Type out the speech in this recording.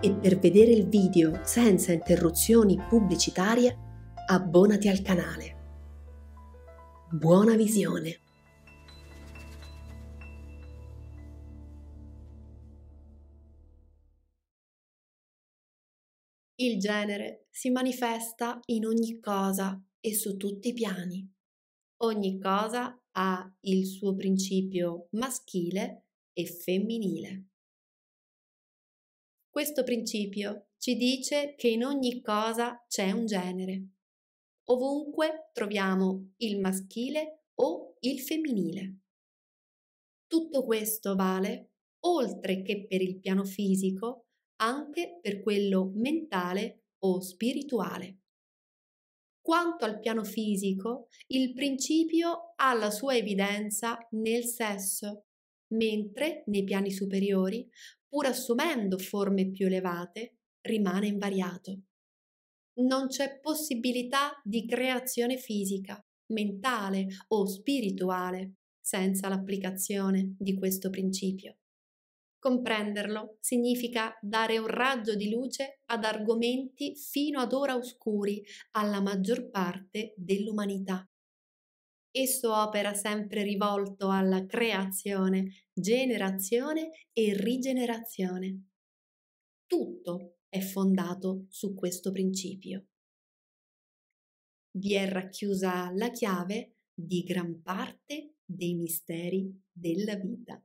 e per vedere il video senza interruzioni pubblicitarie abbonati al canale. Buona visione! Il genere si manifesta in ogni cosa e su tutti i piani. Ogni cosa ha il suo principio maschile e femminile. Questo principio ci dice che in ogni cosa c'è un genere. Ovunque troviamo il maschile o il femminile. Tutto questo vale, oltre che per il piano fisico, anche per quello mentale o spirituale. Quanto al piano fisico, il principio ha la sua evidenza nel sesso, mentre nei piani superiori, pur assumendo forme più elevate, rimane invariato. Non c'è possibilità di creazione fisica, mentale o spirituale senza l'applicazione di questo principio. Comprenderlo significa dare un raggio di luce ad argomenti fino ad ora oscuri alla maggior parte dell'umanità. Esso opera sempre rivolto alla creazione, generazione e rigenerazione. Tutto è fondato su questo principio. Vi è racchiusa la chiave di gran parte dei misteri della vita.